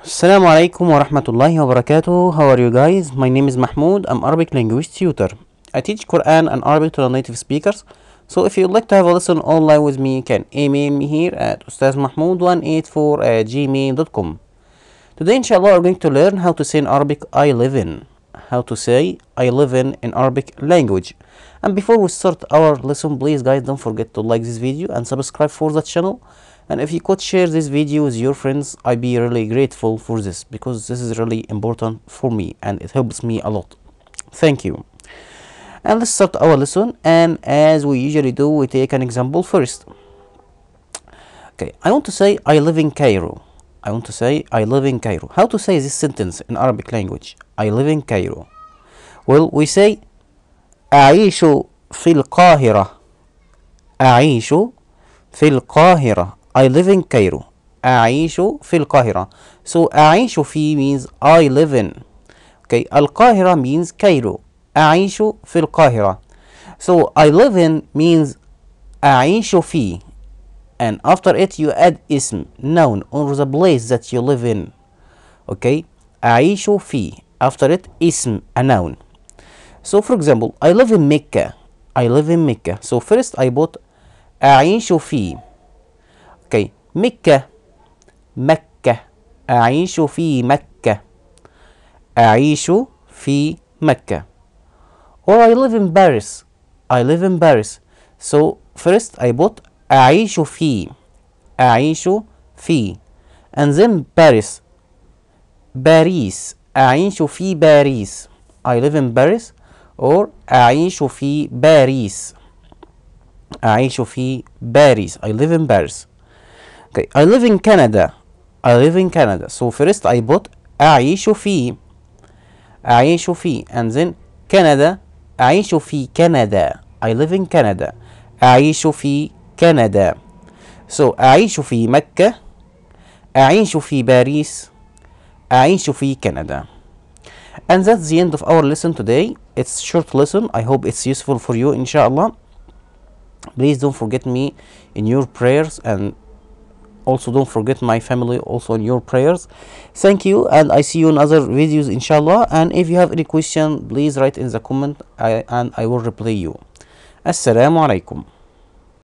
Assalamu alaikum wa rahmatullahi wa barakatuh. How are you guys? My name is Mahmoud. I'm Arabic language tutor. I teach Quran and Arabic to native speakers. So if you'd like to have a lesson online with me, you can email me here at ustazmahmoud184 at gmail.com. Today, inshallah, we're going to learn how to say in Arabic, I live in. How to say I live in in Arabic language. And before we start our lesson, please guys don't forget to like this video and subscribe for the channel And if you could share this video with your friends, I'd be really grateful for this because this is really important for me and it helps me a lot. Thank you. And let's start our lesson. And as we usually do, we take an example first. Okay, I want to say I live in Cairo. I want to say I live in Cairo. How to say this sentence in Arabic language? I live in Cairo. Well, we say أعيش في القاهرة. أعيش في القاهرة. I live in Cairo. أعيش في القاهرة. So أعيش في means I live in. Okay, القاهرة means Cairo. أعيش في القاهرة. So I live in means أعيش في. And after it you add اسم noun or the place that you live in. Okay, أعيش في. After it اسم a noun. So for example, I live in Mecca. I live in Mecca. So first I put أعيش في. Okay, مكة مكة أعيش في مكة أعيش في مكة or I live in Paris I live in Paris so first I put أعيش في أعيش في and then Paris باريس أعيش في باريس I live in Paris or أعيش في باريس أعيش في باريس I live in Paris Okay, I live in Canada. I live in Canada. So first I put أعيش في أعيش في and then Canada أعيش في كندا. I live in Canada. أعيش في كندا. So أعيش في مكة أعيش في باريس أعيش في كندا. And that's the end of our lesson today. It's short lesson. I hope it's useful for you inshallah. Please don't forget me in your prayers and also don't forget my family also in your prayers. Thank you and i see you in other videos inshallah. And if you have any question please write in the comment I, and i will reply you. Assalamu alaikum